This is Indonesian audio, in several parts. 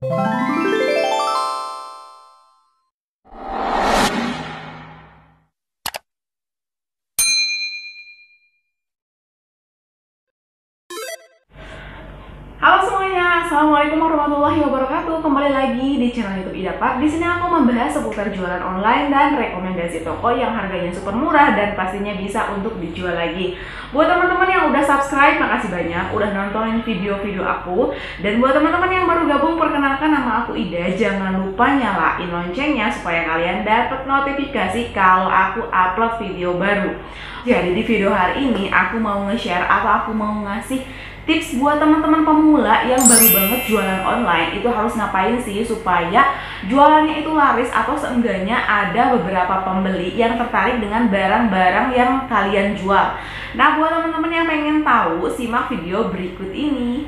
Bye. Assalamualaikum warahmatullahi wabarakatuh. Kembali lagi di channel YouTube Idapat. Di sini aku membahas seputar jualan online dan rekomendasi toko yang harganya super murah dan pastinya bisa untuk dijual lagi. Buat teman-teman yang udah subscribe, makasih banyak udah nontonin video-video aku. Dan buat teman-teman yang baru gabung, perkenalkan nama aku Ida. Jangan lupa nyalain loncengnya supaya kalian dapat notifikasi kalau aku upload video baru. Jadi di video hari ini aku mau nge-share atau aku mau ngasih tips buat teman-teman pemula yang baru banget jualan online itu harus ngapain sih supaya jualannya itu laris atau seenggaknya ada beberapa pembeli yang tertarik dengan barang-barang yang kalian jual. Nah, buat teman-teman yang pengen tahu, simak video berikut ini.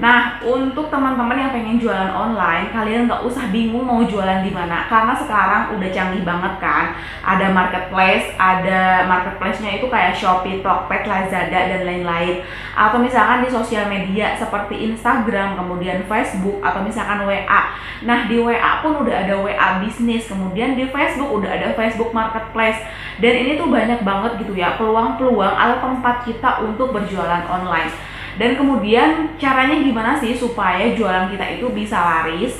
Nah, untuk teman-teman yang pengen jualan online, kalian nggak usah bingung mau jualan di mana, karena sekarang udah canggih banget kan. Ada marketplace, ada marketplace-nya itu kayak Shopee, Tokped, Lazada dan lain-lain. Atau misalkan di sosial media seperti Instagram, kemudian Facebook, atau misalkan WA. Nah, di WA pun udah ada WA bisnis, kemudian di Facebook udah ada Facebook Marketplace. Dan ini tuh banyak banget gitu ya peluang-peluang atau tempat kita untuk berjualan online. Dan kemudian caranya gimana sih supaya jualan kita itu bisa laris?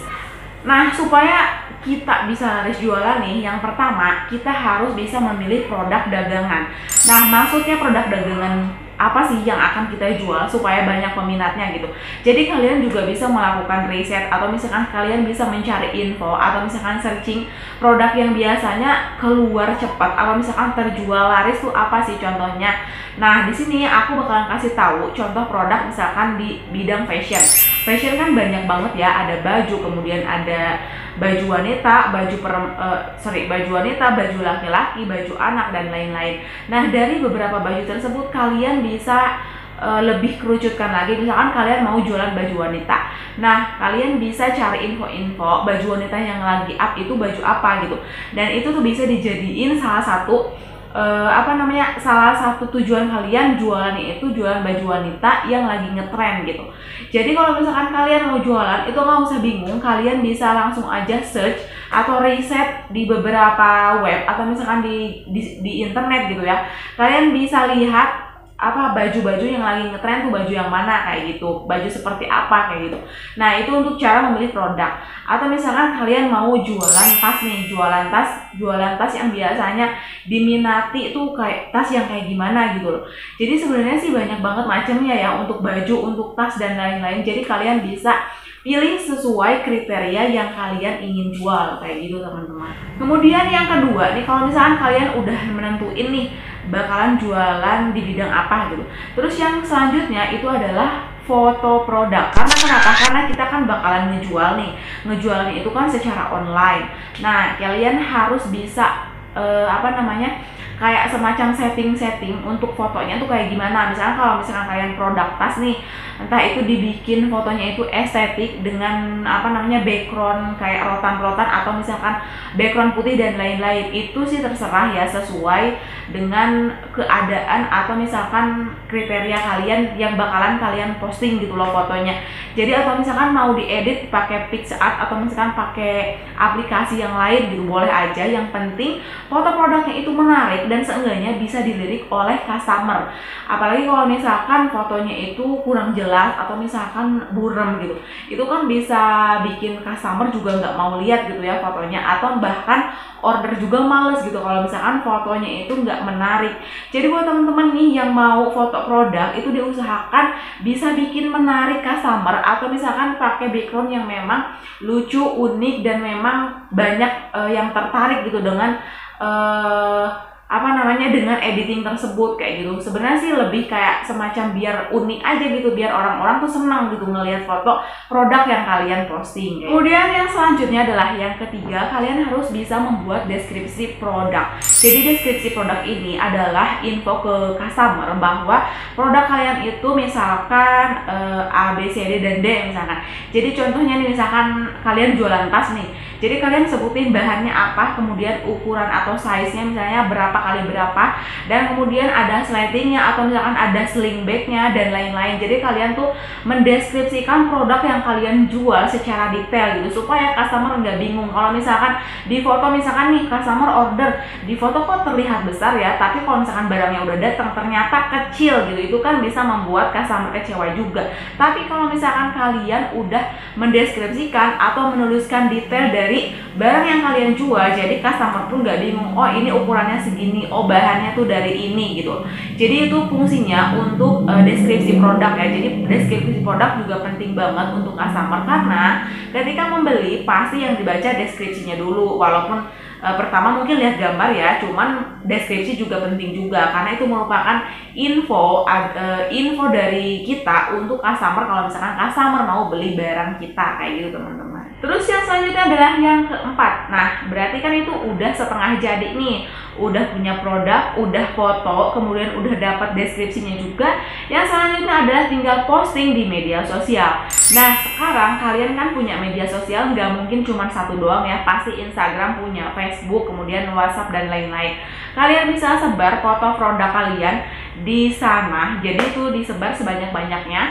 Nah, supaya kita bisa laris jualan nih, yang pertama kita harus bisa memilih produk dagangan. Nah, maksudnya produk dagangan apa sih yang akan kita jual supaya banyak peminatnya gitu. Jadi kalian juga bisa melakukan riset atau misalkan kalian bisa mencari info atau misalkan searching produk yang biasanya keluar cepat atau misalkan terjual laris tuh apa sih contohnya. Nah, di sini aku bakalan kasih tahu contoh produk misalkan di bidang fashion. Fashion kan banyak banget ya, ada baju, kemudian ada baju wanita, baju per, uh, sorry baju wanita, baju laki-laki, baju anak dan lain-lain. Nah dari beberapa baju tersebut kalian bisa uh, lebih kerucutkan lagi. Misalkan kalian mau jualan baju wanita, nah kalian bisa cari info-info baju wanita yang lagi up itu baju apa gitu. Dan itu tuh bisa dijadiin salah satu uh, apa namanya salah satu tujuan kalian jualannya itu jualan baju wanita yang lagi ngetren gitu. Jadi kalau misalkan kalian mau jualan itu nggak usah bingung, kalian bisa langsung aja search atau riset di beberapa web atau misalkan di di, di internet gitu ya. Kalian bisa lihat apa baju-baju yang lagi ngetren tuh baju yang mana kayak gitu. Baju seperti apa kayak gitu. Nah itu untuk cara memilih produk. Atau misalkan kalian mau jualan tas nih jualan tas jualan tas yang biasanya diminati tuh kayak tas yang kayak gimana gitu loh. Jadi sebenarnya sih banyak banget macamnya ya untuk baju untuk tas dan lain-lain. Jadi kalian bisa pilih sesuai kriteria yang kalian ingin jual kayak gitu teman-teman. Kemudian yang kedua nih kalau misalkan kalian udah menentuin nih bakalan jualan di bidang apa gitu. Terus yang selanjutnya itu adalah foto produk. Karena kenapa? Karena kita kan bakalan ngejual nih. Ngejualnya itu kan secara online. Nah kalian harus bisa uh, apa namanya kayak semacam setting-setting untuk fotonya tuh kayak gimana. Misalnya kalau misalkan kalian produk tas nih entah itu dibikin fotonya itu estetik dengan apa namanya background kayak rotan-rotan atau misalkan background putih dan lain-lain. Itu sih terserah ya sesuai dengan keadaan atau misalkan kriteria kalian yang bakalan kalian posting gitu loh fotonya. Jadi atau misalkan mau diedit pakai PixArt atau misalkan pakai aplikasi yang lain gitu boleh aja. Yang penting foto produknya itu menarik dan seenggaknya bisa dilirik oleh customer. Apalagi kalau misalkan fotonya itu kurang jelas atau misalkan burem gitu. Itu kan bisa bikin customer juga nggak mau lihat gitu ya fotonya atau bahkan order juga males gitu kalau misalkan fotonya itu nggak menarik. Jadi buat teman-teman nih yang mau foto produk itu diusahakan bisa bikin menarik customer atau misalkan pakai background yang memang lucu unik dan memang banyak uh, yang tertarik gitu dengan uh, apa namanya dengan editing tersebut kayak gitu. Sebenarnya sih lebih kayak semacam biar unik aja gitu biar orang-orang tuh senang gitu ngelihat foto produk yang kalian posting. Kemudian yang selanjutnya adalah yang ketiga kalian harus bisa membuat deskripsi produk jadi deskripsi produk ini adalah info ke customer bahwa produk kalian itu misalkan uh, A B C D dan D misalkan. Jadi contohnya nih misalkan kalian jualan tas nih. Jadi kalian sebutin bahannya apa kemudian ukuran atau size nya misalnya berapa kali berapa dan kemudian ada slidingnya atau misalkan ada sling bagnya dan lain-lain. Jadi kalian tuh mendeskripsikan produk yang kalian jual secara detail gitu supaya customer nggak bingung. Kalau misalkan di foto misalkan nih customer order di foto kok terlihat besar ya tapi kalau misalkan barangnya udah datang ternyata kecil gitu itu kan bisa membuat customer kecewa juga. Tapi kalau misalkan kalian udah mendeskripsikan atau menuliskan detail dari barang yang kalian jual jadi customer pun nggak bingung oh ini ukurannya segini oh bahannya tuh dari ini gitu. Jadi itu fungsinya untuk uh, deskripsi produk ya. Jadi deskripsi produk juga penting banget untuk customer karena ketika membeli pasti yang dibaca deskripsinya dulu walaupun uh, pertama mungkin lihat gambar ya cuman deskripsi juga penting juga karena itu merupakan info uh, info dari kita untuk customer kalau misalkan customer mau beli barang kita kayak gitu teman-teman Terus yang selanjutnya adalah yang keempat. Nah, berarti kan itu udah setengah jadi nih. Udah punya produk, udah foto, kemudian udah dapat deskripsinya juga. Yang selanjutnya adalah tinggal posting di media sosial. Nah, sekarang kalian kan punya media sosial, nggak mungkin cuma satu doang ya. Pasti Instagram punya, Facebook, kemudian WhatsApp, dan lain-lain. Kalian bisa sebar foto produk kalian di sana. Jadi itu disebar sebanyak-banyaknya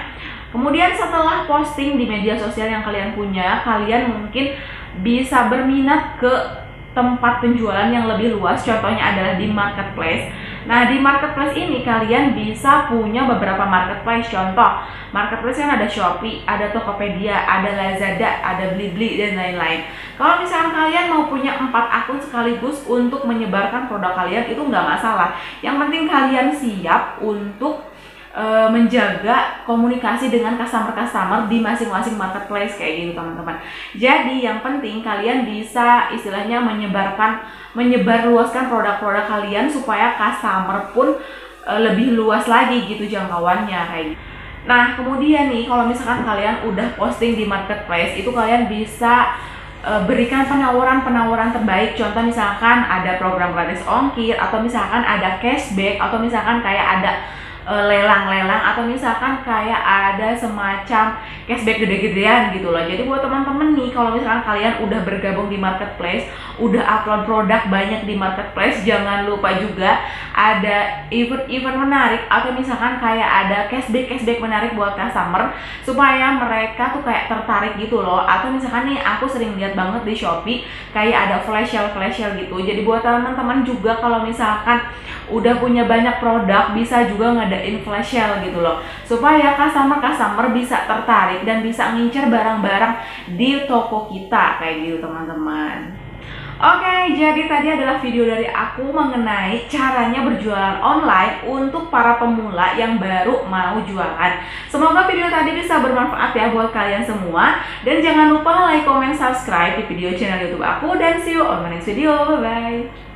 Kemudian setelah posting di media sosial yang kalian punya, kalian mungkin bisa berminat ke tempat penjualan yang lebih luas. Contohnya adalah di marketplace. Nah, di marketplace ini kalian bisa punya beberapa marketplace. Contoh, marketplace kan ada Shopee, ada Tokopedia, ada Lazada, ada Blibli dan lain-lain. Kalau misalnya kalian mau punya empat akun sekaligus untuk menyebarkan produk kalian itu nggak masalah. Yang penting kalian siap untuk e, menjaga komunikasi dengan customer-customer di masing-masing marketplace kayak gitu teman-teman. Jadi yang penting kalian bisa istilahnya menyebarkan menyebar luaskan produk-produk kalian supaya customer pun e, lebih luas lagi gitu jangkauannya kayak gitu. Nah, kemudian nih kalau misalkan kalian udah posting di marketplace itu kalian bisa uh, berikan penawaran-penawaran terbaik. Contoh misalkan ada program gratis ongkir atau misalkan ada cashback atau misalkan kayak ada Eh, lelang-lelang atau misalkan kayak ada semacam cashback gede-gedean gitu loh. Jadi buat teman-teman nih kalau misalkan kalian udah bergabung di marketplace, udah upload produk banyak di marketplace, jangan lupa juga ada event-event menarik atau misalkan kayak ada cashback-cashback menarik buat customer supaya mereka tuh kayak tertarik gitu loh. Atau misalkan nih aku sering lihat banget di Shopee kayak ada flash sale flash sale gitu. Jadi buat teman-teman juga kalau misalkan udah punya banyak produk bisa juga ngadain flash sale gitu loh supaya customer-customer bisa tertarik dan bisa ngincer barang-barang di toko kita kayak gitu teman-teman Oke, okay, jadi tadi adalah video dari aku mengenai caranya berjualan online untuk para pemula yang baru mau jualan. Semoga video tadi bisa bermanfaat ya buat kalian semua. Dan jangan lupa like, comment, subscribe di video channel YouTube aku dan see you on my next video. Bye bye.